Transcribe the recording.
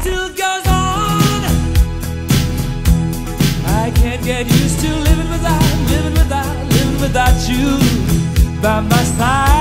Still get used to living without, living without, living without you by my side.